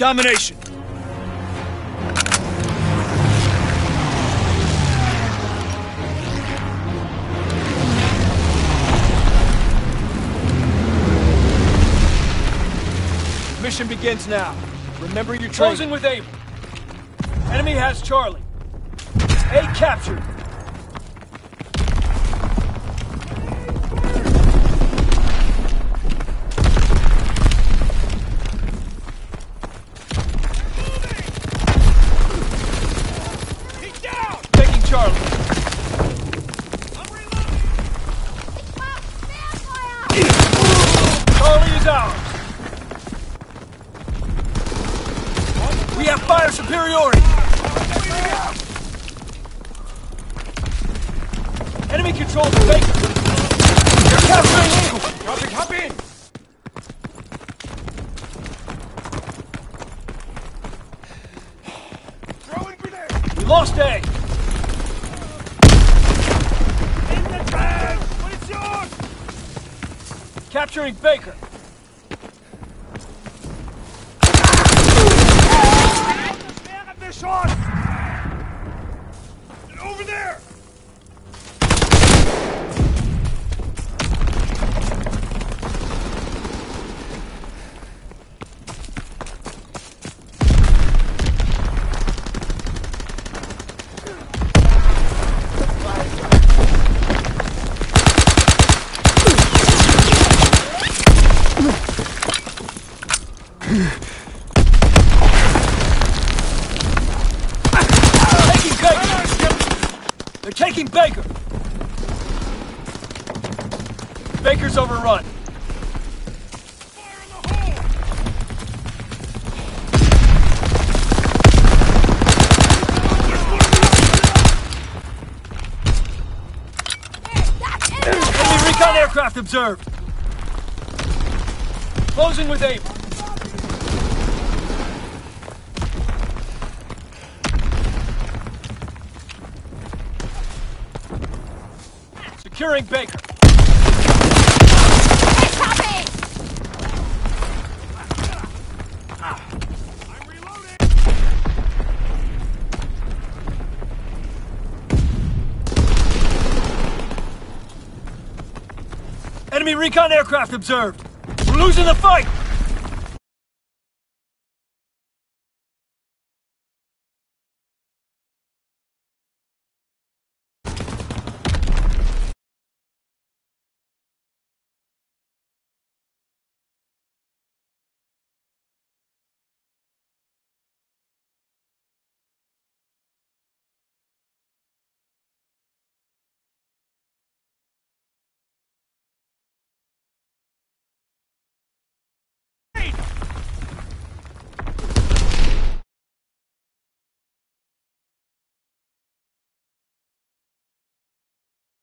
domination. Mission begins now. Remember your training. Closing with Able. Enemy has Charlie. A captured. Fire superiority. Enemy controls the Baker. They're capturing Eagle. Hop in. Throwing grenade. We lost A. In the bag. What is yours? Capturing Baker. Over there! Taking Baker! They're taking Baker! Baker's overrun. Enemy recon aircraft observed. Closing with Able. Securing Baker. Enemy recon aircraft observed. We're losing the fight.